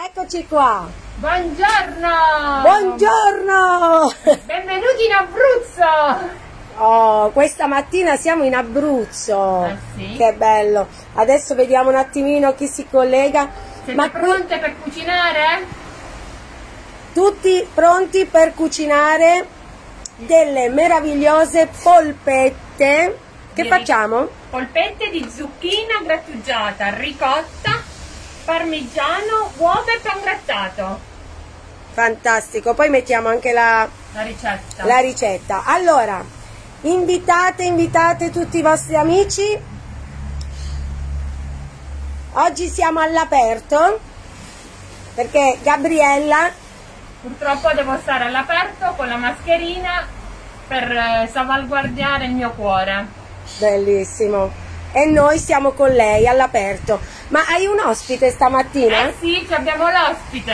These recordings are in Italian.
Eccoci qua. Buongiorno! Buongiorno! Benvenuti in Abruzzo! Oh, questa mattina siamo in Abruzzo. Ah, sì? Che bello. Adesso vediamo un attimino chi si collega. Siete Ma qui- pronte per cucinare? tutti pronti per cucinare delle meravigliose polpette. Che facciamo? Polpette di zucchina grattugiata, ricotta, parmigiano, uova e pan grattato. Fantastico. Poi mettiamo anche la, La ricetta. la ricetta. Allora, invitate, invitate tutti i vostri amici. Oggi siamo all'aperto perché Gabriella Purtroppo devo stare all'aperto con la mascherina per eh, salvaguardare il mio cuore. Bellissimo. E noi siamo con lei all'aperto. Ma hai un ospite stamattina? Eh sì, abbiamo l'ospite.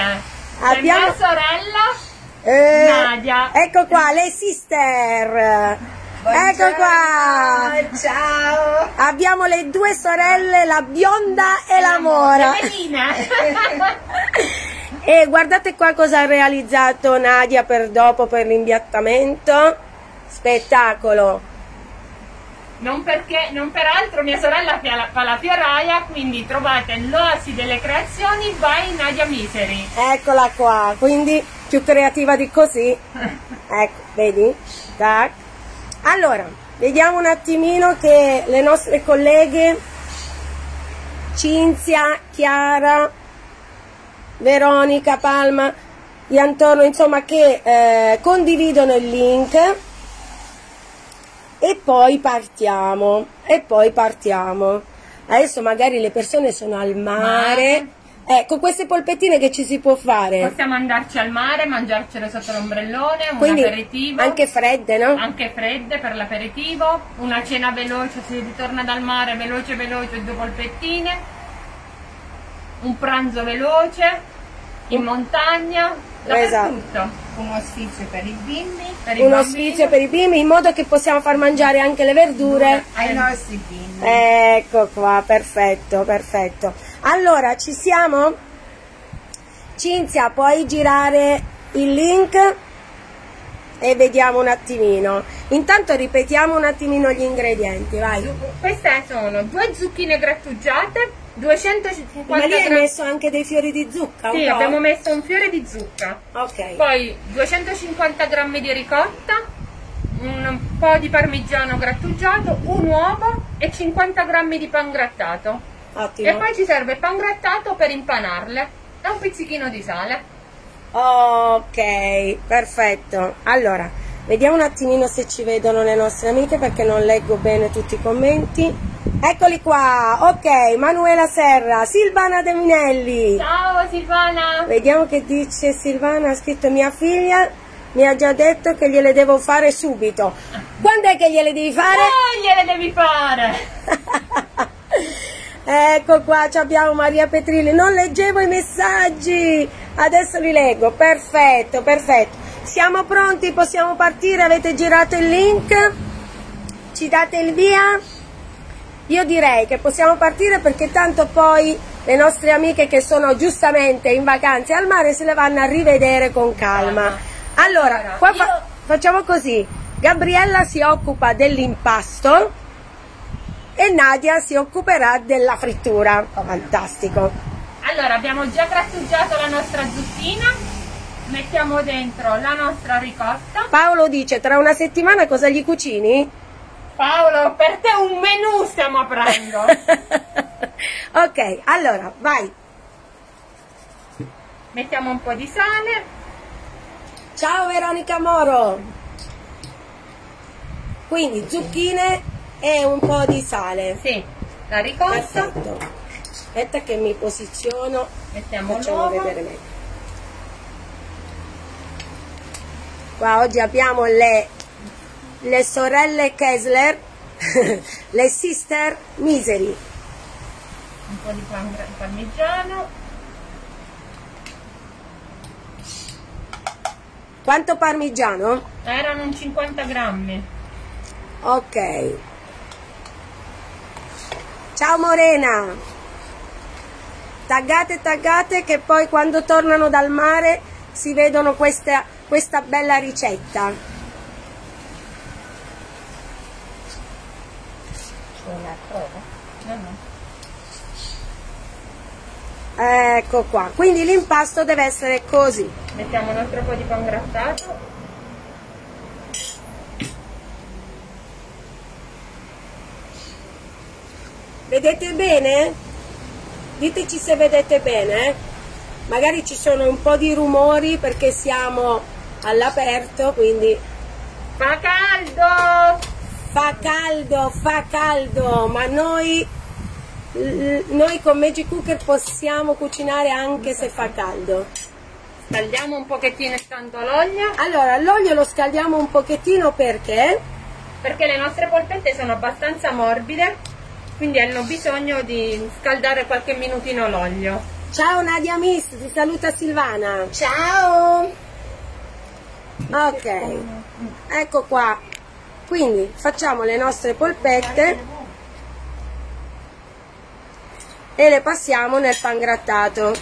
Abbiamo- mia sorella Eh, Nadia. Ecco qua, le sister. Ecco qua. Ciao! Abbiamo le due sorelle, la bionda e la mora. E guardate qua cosa ha realizzato Nadia per dopo, per l'imbiattamento. Spettacolo. Non perché, non per altro mia sorella fa la, fioraia, quindi trovate l'oasi delle creazioni by Nadia Miseri. Eccola qua, quindi più creativa di così. Ecco, vedi? Tac. Allora, vediamo un attimino che le nostre colleghe Cinzia, Chiara, Veronica, Palma, di Antonio, insomma, che eh, condividono il link e poi partiamo. E poi partiamo. Adesso magari le persone sono al mare. Ecco, queste polpettine che ci si può fare? Possiamo andarci al mare, mangiarcele sotto l'ombrellone, un Quindi aperitivo. anche fredde, no? anche fredde per l'aperitivo, una cena veloce se ritorna dal mare, veloce veloce, due polpettine, un pranzo veloce, in montagna, Esatto. Uno sfizio per i bimbi, Per i Uno sfizio per i bimbi in modo che possiamo far mangiare anche le verdure. ai nostri bimbi. Ecco qua, perfetto, perfetto. Allora, ci siamo? Cinzia, puoi girare il link e vediamo un attimino. Intanto ripetiamo un attimino gli ingredienti, vai. Queste sono due zucchine grattugiate, 250 Ma lì hai messo anche dei fiori di zucca? Sì, abbiamo messo un fiore di zucca. Ok. Poi 250 grammi di ricotta, un po' di parmigiano grattugiato, un uovo e 50 grammi di pan grattato. Ottimo. E poi ci serve pan grattato per impanarle e un pizzichino di sale. Ok, perfetto. Allora, vediamo un attimino se ci vedono le nostre amiche perché non leggo bene tutti i commenti. Eccoli qua. Ok, Manuela Serra, Silvana De Minelli. Ciao Silvana! Vediamo che dice Silvana, ha scritto mia figlia mi ha già detto che gliele devo fare subito. Quando è che gliele devi fare? Oh, gliele devi fare! Ecco qua ci abbiamo Maria Petrilli, non leggevo i messaggi, adesso li leggo, perfetto, perfetto. Siamo pronti, possiamo partire, avete girato il link? Ci date il via? Io direi che possiamo partire perché tanto poi le nostre amiche che sono giustamente in vacanze al mare se le vanno a rivedere con calma. Allora, qua fa- facciamo così, Gabriella si occupa dell'impasto e Nadia si occuperà della frittura. Fantastico. Allora, abbiamo già grattugiato la nostra zucchina, mettiamo dentro la nostra ricotta. Paolo dice, tra una settimana cosa gli cucini? Paolo, per te un menù stiamo aprendo. ok, allora, vai. mettiamo un po' di sale, Ciao Veronica Moro. Quindi zucchine e un po' di sale. sì, la ricotta, Perfetto. Aspetta che mi posiziono, mettiamo facciamo vedere meglio. Qua oggi abbiamo le, le sorelle Kessler, le sister Misery. un po' di pan- parmigiano, Quanto parmigiano? erano un 50 grammi. Ok. Ciao Morena. taggate taggate che poi quando tornano dal mare si vedono questa, questa bella ricetta C'è una prova? No, no. Ecco qua quindi l'impasto deve essere così Mettiamo un altro po' di pan grattato. vedete bene? diteci se vedete bene eh? magari ci sono un po' di rumori perché siamo all'aperto quindi Fa caldo! Fa caldo fa caldo ma noi noi con Magic Cooker possiamo cucinare anche se fa caldo. Scaldiamo un pochettino tanto l'olio. Allora l'olio lo scaldiamo un pochettino perché? Perché le nostre polpette sono abbastanza morbide, quindi hanno bisogno di scaldare qualche minutino l'olio. ciao Nadia Miss ti saluta Silvana. Ciao! ok. Ecco qua quindi facciamo le nostre polpette e le passiamo nel pan grattato.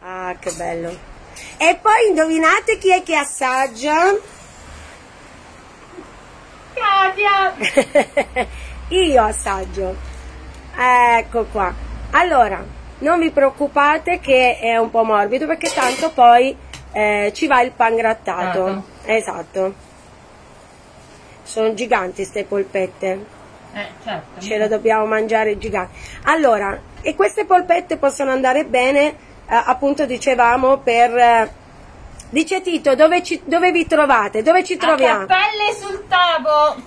Ah che bello. E poi indovinate chi è che assaggia? Katia! io assaggio. Ecco qua. Allora non vi preoccupate che è un po' morbido perché tanto poi eh, ci va il pan grattato Grattato. esatto sono giganti ste polpette Eh, certo. ce le dobbiamo mangiare giganti allora e queste polpette possono andare bene eh, appunto dicevamo per eh, dice Tito dove, ci- dove vi trovate dove ci A troviamo cappelle sul tavo!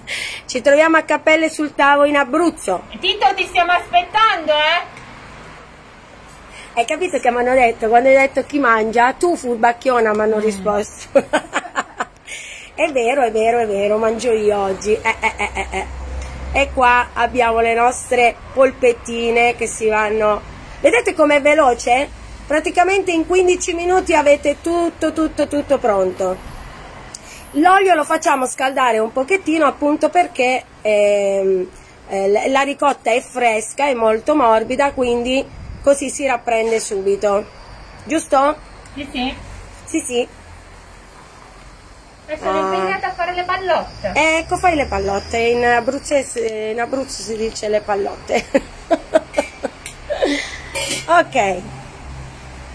ci troviamo a Cappelle sul Tavo in Abruzzo Tito ti stiamo aspettando, eh? Hai capito che mi hanno detto, quando hai detto chi mangia, tu furbacchiona mi Mm. hanno risposto. è vero, è vero, è vero, mangio io oggi. Eh, eh, eh, eh, eh. E qua abbiamo le nostre polpettine che si vanno... Vedete com'è veloce? Praticamente in 15 minuti avete tutto, tutto, tutto pronto. L'olio lo facciamo scaldare un pochettino appunto perché ehm, eh, la ricotta è fresca, è molto morbida, quindi così si rapprende subito. Giusto? Sì, sì. Sì, sì. E sono Ah. impegnata a fare le pallotte. Ecco, fai le pallotte. In, abruzzese- in Abruzzo si dice le pallotte. ok,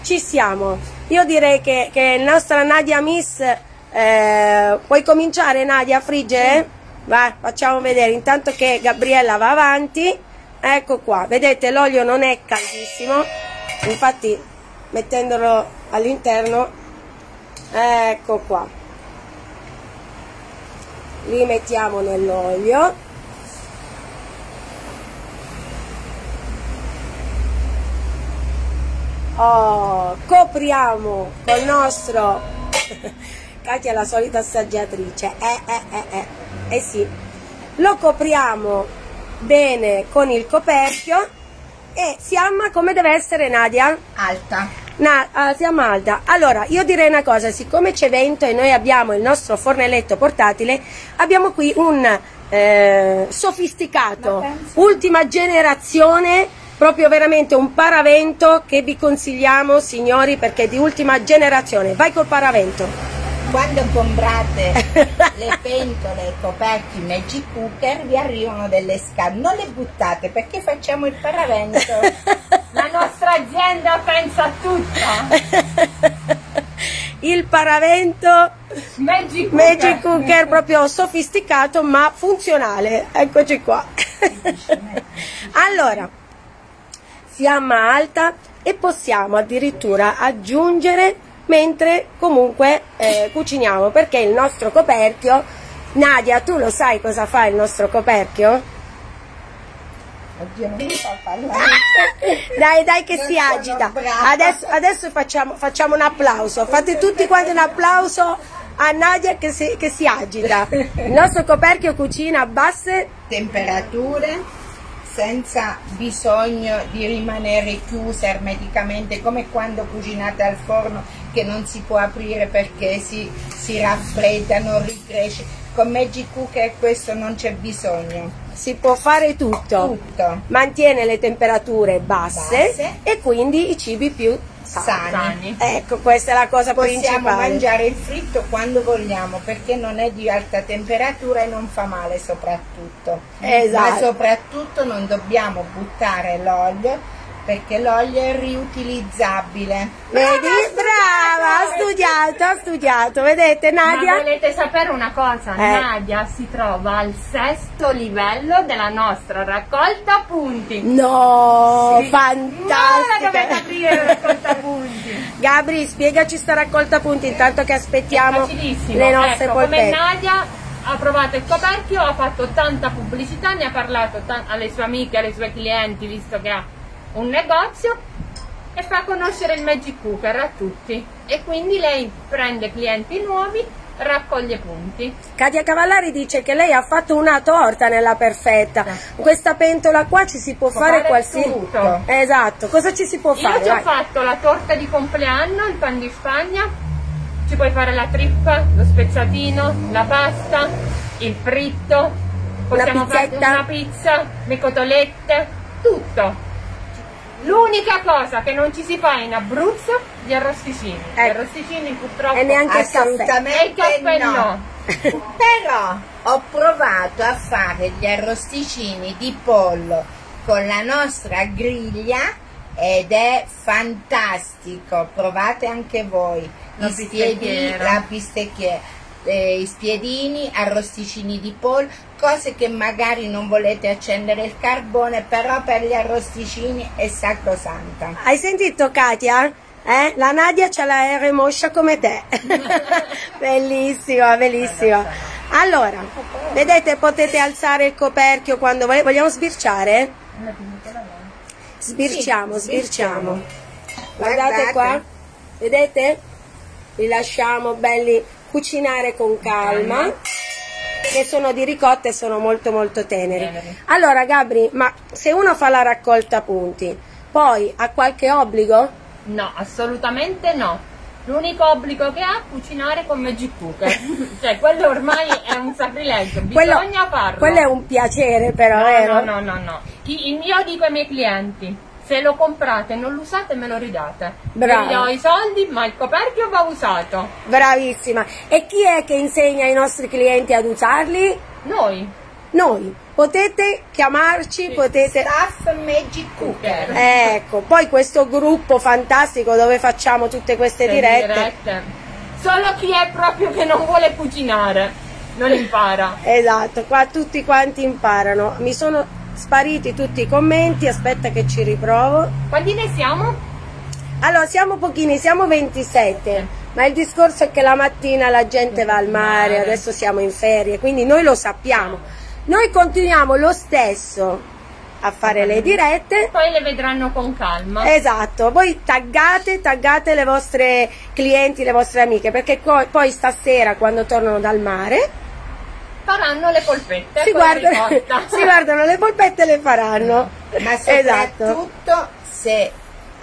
ci siamo. Io direi che, che nostra Nadia Miss, eh, puoi cominciare Nadia a friggere? Vai, facciamo vedere. Intanto che Gabriella va avanti. Ecco qua, vedete l'olio non è caldissimo, infatti mettendolo all'interno, ecco qua. Li mettiamo nell'olio. Oh, copriamo col nostro Katia è la solita assaggiatrice. Eh eh eh eh. Eh sì. Lo copriamo bene con il coperchio e siamo come deve essere Nadia? Alta. Na, ah, siamo alta. Allora, io direi una cosa, siccome c'è vento e noi abbiamo il nostro fornelletto portatile, abbiamo qui un eh, sofisticato, ultima generazione, proprio veramente un paravento che vi consigliamo, signori, perché è di ultima generazione. Vai col paravento. Quando comprate le pentole e i coperchi Magic Cooker vi arrivano delle scatole. Non le buttate perché facciamo il paravento. La nostra azienda pensa a tutto. il paravento Magic Cooker. Magic Cooker proprio sofisticato ma funzionale. Eccoci qua. allora, fiamma alta e possiamo addirittura aggiungere mentre comunque eh, cuciniamo perché il nostro coperchio Nadia tu lo sai cosa fa il nostro coperchio? Oddio, non mi fa parlare. dai dai che Non si agita adesso, adesso facciamo, facciamo un applauso fate tutti quanti un applauso a Nadia che si, che si agita il nostro coperchio cucina a basse Temperature senza bisogno di rimanere chiuse ermeticamente come quando cucinate al forno che non si può aprire perché si, si raffredda, non ricresce. con Magic Cooker questo non c'è bisogno. Si può fare tutto. Tutto. Mantiene le temperature basse, Basse. e quindi i cibi più sani. Sani. Ecco, questa è la cosa Possiamo principale. mangiare il fritto quando vogliamo perché non è di alta temperatura e non fa male soprattutto. Esatto. Ma soprattutto non dobbiamo buttare l'olio perché l'olio è riutilizzabile. Vedi? Brava, ha studiato, ha studiato. Vedete Ma Nadia? volete sapere una cosa? Eh. Nadia si trova al sesto livello della nostra raccolta punti. No, Sì. Ma dovete fantastica. aprire la raccolta punti. Gabri, spiegaci sta raccolta punti intanto che È aspettiamo facilissimo. le nostre ecco, come polpette. Nadia ha provato il coperchio, ha fatto tanta pubblicità, ne ha parlato alle sue amiche, alle sue clienti, visto che ha un negozio e fa conoscere il Magic Cooker a tutti. E quindi lei prende clienti nuovi, raccoglie punti. Katia Cavallari dice che lei ha fatto una torta nella perfetta. Questa pentola qua ci si può, Può fare fare qualsiasi. tutto. Esatto, cosa ci si può Io fare? ci ho fatto la torta di compleanno, il pan di Spagna, ci puoi fare la trippa, lo spezzatino, la pasta, il fritto, possiamo fare una pizza, le cotolette, tutto. L'unica cosa che non ci si fa in Abruzzo, gli arrosticini. Gli Ecco. arrosticini purtroppo... E neanche il caffè. E il Assolutamente caffè no. no. Però ho provato a fare gli arrosticini di pollo con la nostra griglia ed è fantastico. Provate anche voi. La bistecchiera. la bistecchiera, eh, i spiedini, arrosticini di pollo, cose che magari non volete accendere il carbone, però per gli arrosticini è sacrosanta. Hai sentito Katia? Eh? La Nadia c'ha la R moscia come te. bellissima, bellissima. Allora, vedete, potete alzare il coperchio quando volete. Vogliamo sbirciare? Sbirciamo, sbirciamo. Guardate qua, vedete? Li lasciamo belli cucinare con calma. Che sono di ricotta e sono molto molto teneri. Allora Gabri, ma se uno fa la raccolta punti, poi ha qualche obbligo? No, assolutamente no. L'unico obbligo che ha è cucinare con Magic Cooker. cioè, quello ormai è un sacrilegio, bisogna farlo. quello è un piacere però, no, vero? no, no, no, no. Io dico ai miei clienti, se lo comprate e non lo usate me lo ridate. Brava. Io ho i soldi, ma il coperchio va usato. Bravissima. E chi è che insegna ai nostri clienti ad usarli? Noi. Noi. Potete chiamarci, potete... Staff Magic Cooker. Ecco, poi questo gruppo fantastico dove facciamo tutte queste le dirette. Solo chi è proprio che non vuole cucinare non impara. Esatto, qua tutti quanti imparano. Mi sono spariti tutti i commenti, aspetta che ci riprovo. Quanti ne siamo? Allora, siamo pochini, siamo 27, ma il discorso è che la mattina la gente va al mare, adesso siamo in ferie, quindi noi lo sappiamo. Noi continuiamo lo stesso a fare le dirette. Poi le vedranno con calma. Esatto, voi taggate, taggate le vostre clienti, le vostre amiche, perché poi stasera quando tornano dal mare Faranno le polpette si con guardano, si guardano le polpette e le faranno. Ma Esatto. soprattutto se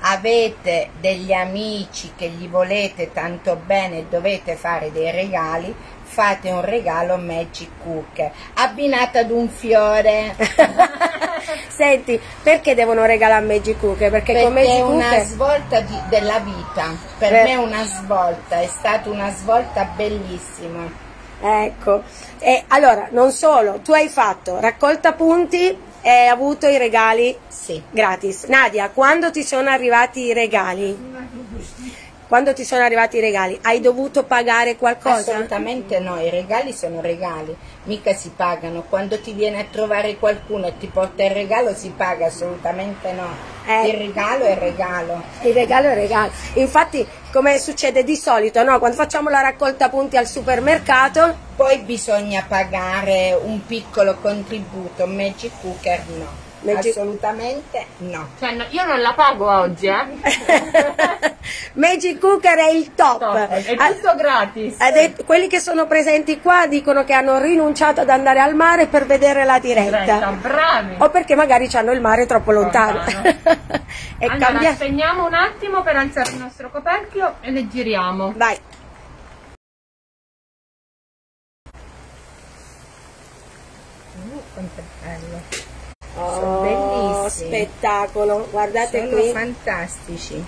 avete degli amici che gli volete tanto bene e dovete fare dei regali, fate un regalo Magic Cooker abbinato ad un fiore Senti, perché devono regalare Magic Cooker? Perché, con perché Magic è una Cooker svolta di- della vita per Per- me è una svolta è stata una svolta bellissima Ecco, e allora non solo, tu hai fatto raccolta punti e hai avuto i regali sì gratis. Nadia, quando ti sono arrivati i regali? Quando ti sono arrivati i regali, hai dovuto pagare qualcosa? Assolutamente no, i regali sono regali, mica si pagano. Quando ti viene a trovare qualcuno e ti porta il regalo si paga, assolutamente no. Eh. Il regalo è regalo. Il regalo è regalo. Infatti, come succede di solito, no? Quando facciamo la raccolta punti al supermercato, Poi bisogna pagare un piccolo contributo, Magic Cooker no. Magic- Assolutamente no. Cioè, no, io non la pago oggi, eh. Magic Cooker è il top. È Ah, tutto gratis. ha detto- quelli che sono presenti qua dicono che hanno rinunciato ad andare al mare per vedere la diretta. Diretta, bravi. O perché magari hanno il mare troppo lontano. Lontano. e allora, cambia... spegniamo un attimo per alzare il nostro coperchio e le giriamo. Vai. Uh, quanto è bello. Oh, Sono bellissimi. spettacolo, guardate Sono qui. fantastici.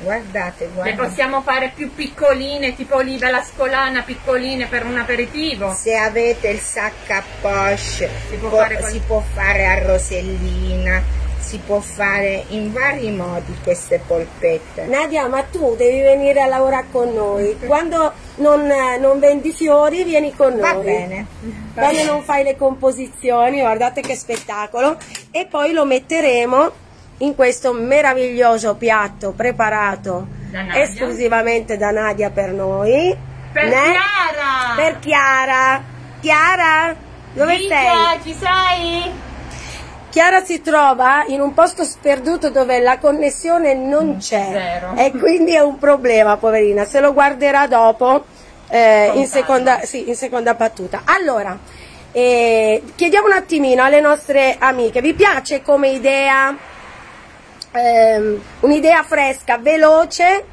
Guardate, Le guardate. possiamo fare più piccoline, tipo olive alla scolana, piccoline per un aperitivo. Se avete il sacco a poche, Si può fare si può fare a rosellina, si può fare in vari modi queste polpette. Nadia, ma tu devi venire a lavorare con noi. Quando non, eh, non vendi fiori, vieni con noi. Bene. Va Quando bene. non fai le composizioni, guardate che spettacolo. E poi lo metteremo in questo meraviglioso piatto preparato Da esclusivamente da Nadia per noi. Per Né? Chiara! Per Chiara. Chiara, dove Licia, sei? ci sei? Chiara si trova in un posto sperduto dove la connessione non c'è Zero. e quindi è un problema, poverina. Se lo guarderà dopo eh, in, seconda, sì, in seconda battuta. Allora, eh, chiediamo un attimino alle nostre amiche, vi piace come idea ehm, un'idea fresca, veloce?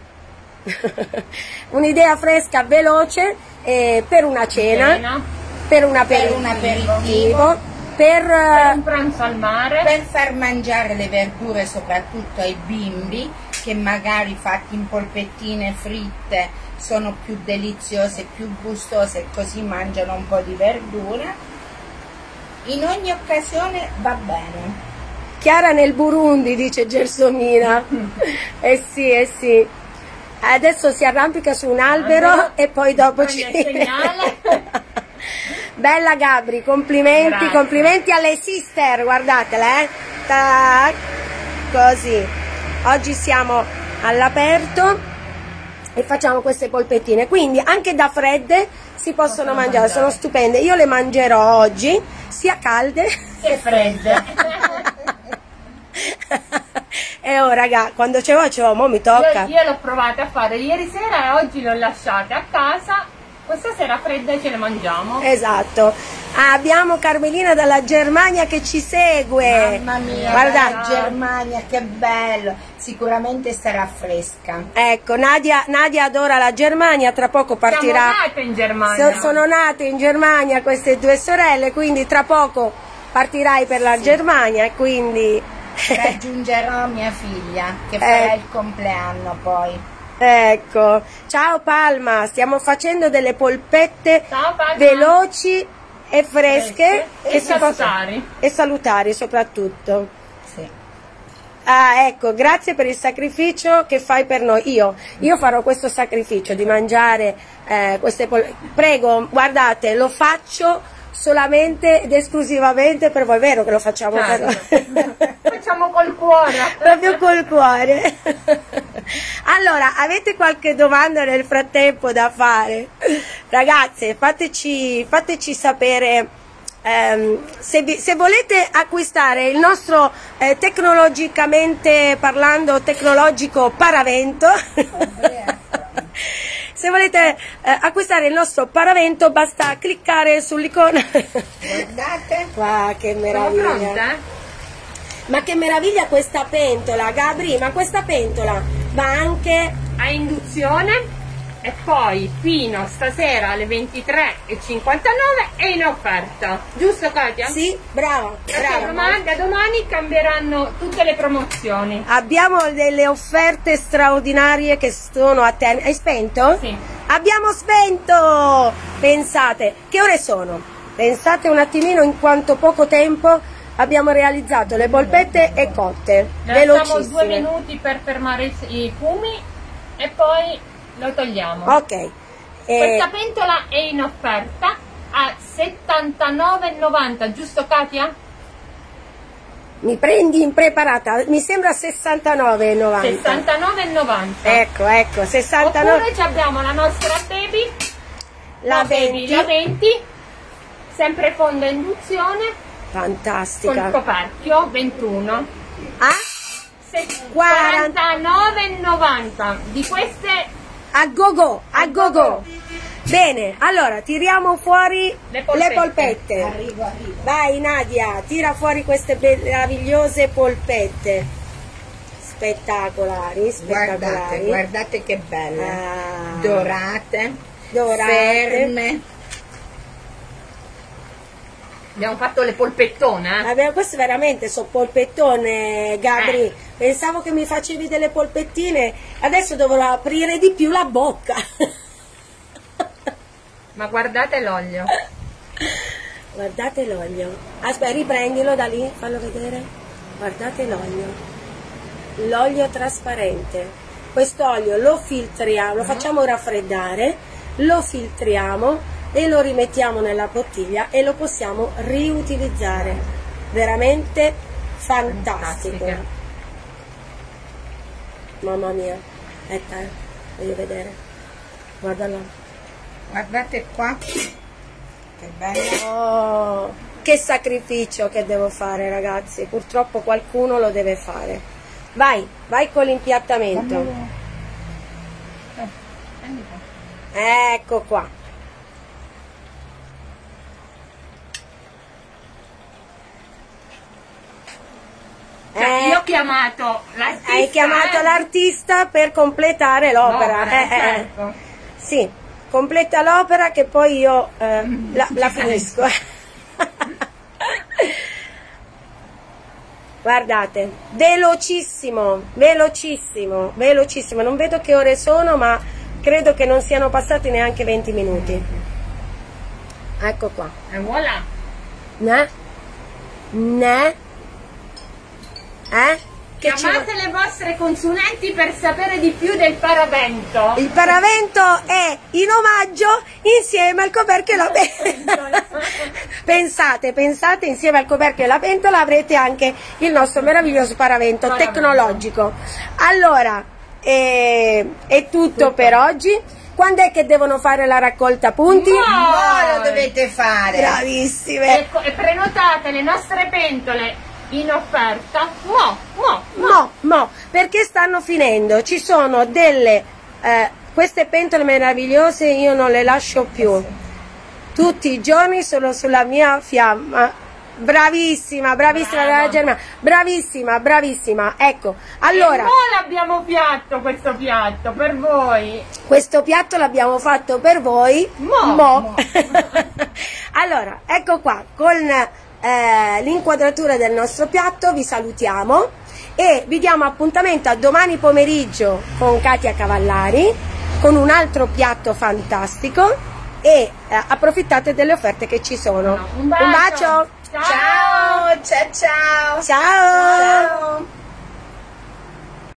un'idea fresca, veloce eh, per una cena, Cena. per un Per un aperitivo, aperitivo. Per, Per eh, un pranzo al mare. Per far mangiare le verdure soprattutto ai bimbi che magari fatti in polpettine fritte sono più deliziose, più gustose e così mangiano un po' di verdura. In ogni occasione va bene. Chiara nel Burundi, dice Gelsomina. eh sì, eh sì. Adesso si arrampica su un albero Albero, e poi dopo ci... il segnale. Bella Gabri, complimenti, Grazie. complimenti alle sister, guardatele, eh. Tac, così. Oggi siamo all'aperto e facciamo queste polpettine, quindi anche da fredde si possono, Possono mangiare, mangiare. sono stupende. Io le mangerò oggi, sia calde Che fredde. e oh raga, quando ce l'ho, ce l'ho, mo mi tocca. Io, io l'ho provata a fare ieri sera e oggi le ho lasciate a casa. Questa sera fredde ce le mangiamo. Esatto. Abbiamo Carmelina dalla Germania che ci segue. Mamma mia, Guarda, Germania, che bello! Sicuramente sarà fresca. ecco, Nadia, Nadia adora la Germania, tra poco partirà. Siamo nate in Germania. So- sono nate in Germania queste due sorelle, quindi tra poco partirai per la Germania e quindi Raggiungerò mia figlia che farà Eh. il compleanno poi. Ecco. Ciao Palma, stiamo facendo delle polpette veloci e fresche Fresche che e salutari. e salutari soprattutto. Sì. Ah, ecco, grazie per il sacrificio che fai per noi. Io, io farò questo sacrificio di mangiare eh, queste polpette. Prego, guardate, lo faccio solamente ed esclusivamente per voi. È vero che lo facciamo per Certo. voi. Facciamo col cuore. Proprio col cuore. Allora, avete qualche domanda nel frattempo da fare? Ragazze, fateci, fateci sapere ehm, se, vi- se volete acquistare il nostro eh, tecnologicamente parlando tecnologico paravento. Se volete eh, acquistare il nostro paravento basta cliccare sull'icona. Guardate, Wow, che meraviglia! Ma che meraviglia questa pentola, Gabri, ma questa pentola va anche... A induzione e poi fino stasera alle 23.59 è in offerta. Giusto Katia? Sì, brava, brava. domani, da domani cambieranno tutte le promozioni. Abbiamo delle offerte straordinarie che sono a termine. Hai spento? Sì. Abbiamo spento! Pensate, che ore sono? Pensate un attimino in quanto poco tempo abbiamo realizzato le polpette e cotte. Lasciamo due Velocissime. minuti per fermare i fumi e poi lo togliamo. Ok. Eh, Questa pentola è in offerta a 79,90, giusto Katia? mi prendi impreparata, mi sembra 69,90. 69,90. Ecco, ecco, 69. Oppure ci abbiamo la nostra baby, La no, baby, 20. la 20, sempre fonda induzione con Fantastica. coperchio 21. Ah? Se- 40. 49,90 di queste A go go, a go go. Bene, allora tiriamo fuori Le polpette. polpette. arrivo, arrivo. Vai Nadia, tira fuori queste meravigliose polpette. Spettacolari, Guardate, spettacolari. guardate che belle. Ah. Dorate, Dorate. ferme. Abbiamo fatto le polpettone, eh? Abbiamo, questo veramente so polpettone, Gabri. Eh. Pensavo che mi facevi delle polpettine, adesso dovrò aprire di più la bocca. Ma guardate l'olio. Guardate l'olio. Aspetta, riprendilo da lì, fallo vedere. Guardate l'olio. L'olio trasparente. Quest'olio lo filtriamo, lo facciamo raffreddare, lo filtriamo e lo rimettiamo nella bottiglia e lo possiamo riutilizzare. Veramente fantastico. Fantastica. Mamma mia. Aspetta, eh. Voglio vedere. Guardala. Guardate qua. Che bello. Oh, che sacrificio che devo fare ragazzi, purtroppo qualcuno lo deve fare. Vai, vai con l'impiattamento. Eh. Ecco qua. Cioè, Eh, io ho chiamato l'artista. hai chiamato eh. l'artista per completare l'opera. L'opera, Eh, eh, eh. certo. Sì, completa l'opera che poi io eh, la, la finisco. Guardate, velocissimo, velocissimo, velocissimo. Non vedo che ore sono, ma credo che non siano passati neanche 20 minuti. Ecco qua. E voilà. Ne? Ne? Eh? Che Chiamate le vostre consulenti per sapere di più del paravento. Il paravento è in omaggio insieme al coperchio e la pentola. pensate, pensate, insieme al coperchio e la pentola avrete anche il nostro meraviglioso paravento, Paravento. tecnologico. Allora, eh, è tutto, per oggi. Quando è che devono fare la raccolta punti? No! Voi lo dovete fare. Bravissime. Ecco, e prenotate le nostre pentole in offerta. Mo, mo, mo. No, no, perché stanno finendo. Ci sono delle eh, queste pentole meravigliose, io non le lascio più. Tutti i giorni sono sulla mia fiamma. Bravissima, bravissima Brava. Germania. Bravissima, bravissima. Ecco, E allora, mo l'abbiamo piatto questo piatto per voi. questo piatto l'abbiamo fatto per voi. Mo. Mo. allora, ecco qua, con eh, l'inquadratura del nostro piatto vi salutiamo e vi diamo appuntamento a domani pomeriggio con Katia Cavallari con un altro piatto fantastico e eh, approfittate delle offerte che ci sono. Un bacio. bacio. Ciao. Ciao, ciao, ciao. Ciao. Ciao.